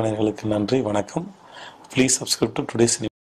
Cinema நன்றி வணக்கம். Please subscribe to today